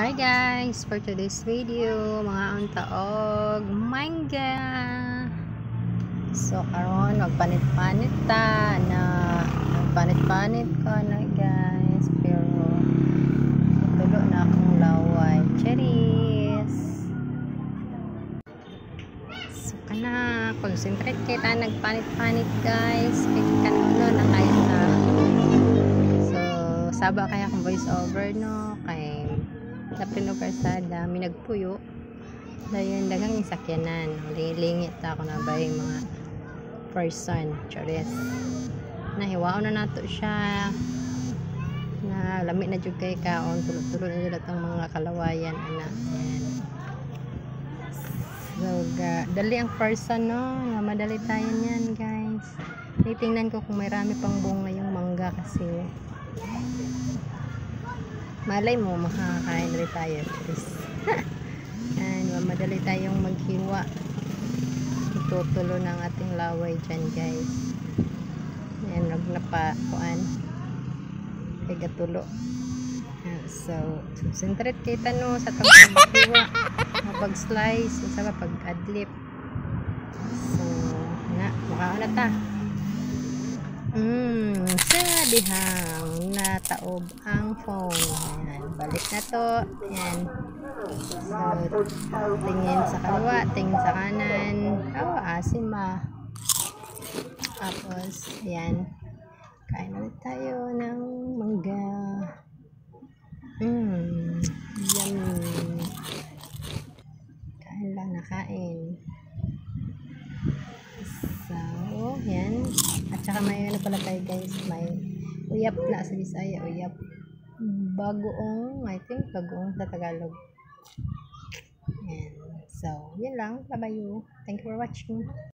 Hi guys! For today's video, mga untaog mangga. So karon magpanit-panit ta na magpanit-panit ko na guys. Pero tulo na akong laway. Cherries! So kana, concentrate kita nagpanit-panit guys. Kaya kanuno na kayo na. So, saba kaya akong voice over no kay Kapino Karsada, may nagpuyo. Dayon, dagang yung sakyanan. Lingit ako na ba yung mga person. Chores. Nahiwao na nato siya. Na lamit na jud kay kaon. Tulog-tulog na jud ang mga kalawayan. Ana. Ayan. So, ga, dali ang person, no? Madali tayo niyan, guys. Titingnan ko kung may rami pang bunga yung mangga kasi malay mo makakain rin tayo Chris. and madali tayong maghiwa. Itutulo ng ating laway dyan guys. Yan wag na pa kuan kay gatulo Yan, so concentrate kay tano sa tawag maghiwa. Mapag slice sa pag adlip so na mukha na ta Mm, sa dihang nataob ang phone. Ayan, balik na to. Ayan. So, tingin sa kaliwa, tingin sa kanan. Oh, asim ah. Tapos, ayan. Kain ulit tayo ng mangga. Mmm, yummy. Kain lang na kain. So, yan. At saka may ano pala tayo guys, may uyap na sa Bisaya, uyap. Bagoong, I think bagoong sa Tagalog. Yan. So, yun lang. Bye-bye. Thank you for watching.